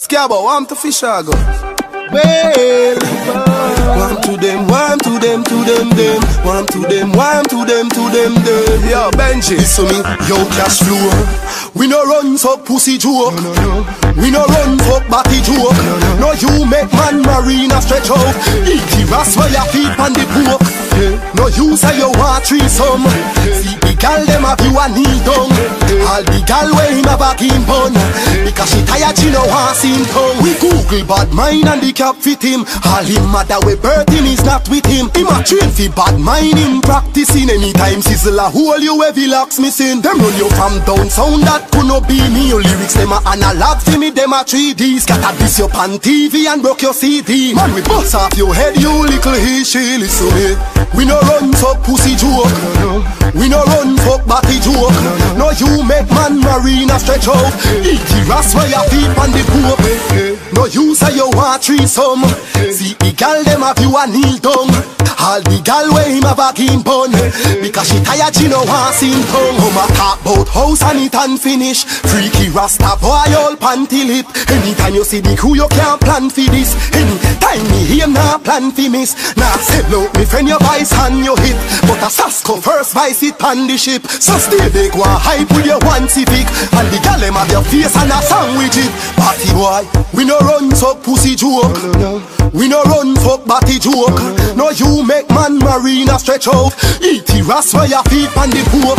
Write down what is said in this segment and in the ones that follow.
Scabba, warm to fish I go. Well, warm to them, warm to them, to them, them. Warm to them, warm to them, to them, them. Yo, Benji, listen me, yo, cash flow. We no run for pussy joke. We no run for batty joke. No, you make man marina stretch out. Eat the ras where your feet on the pork. No, you say you want three some. See gal them have you a knee down. All the gal where him have a game bun. Because she tired, she no want seen tongue. We Google bad mind and the cap fit him. All him mother we birth him is not with him. Him a train fi bad mind him practicing. Anytime sizzle a hole you heavy locks missing. Them run you from down sound that could not be me. Your lyrics them a analog fi me them a 3D. Scatter this up on TV and broke your CD. Man we bust off your head you little he she listen me. We no run for pussy joke. We no run for batty joke. No you make man marina stretch out. Eat the ras where your feet on the poop. No you say you want three some. See the gal them have you a kneel down. All the gal where him have a game bun Because she tired she no want sing tongue Home a talk about house and it unfinished Freaky rasta boy all panty lip. Anytime you see the crew you can't plan for this. Anytime me hear nah plan for miss. Nah say look me friend your vice hand you hit But a Sasko first vice it pan the ship. So stay big one hype with your one civic? And the gal them have your face and a sandwich it. Party boy we no run so pussy joke. We no run fuck batty joke. No you make man marina stretch out. Eat the ras where your feet on the poop.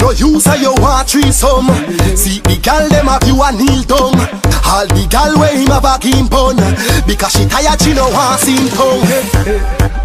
No use say you want three some See the gal them have you a kneel down. All the gal where him a game bun Because she tired she no want sing tongue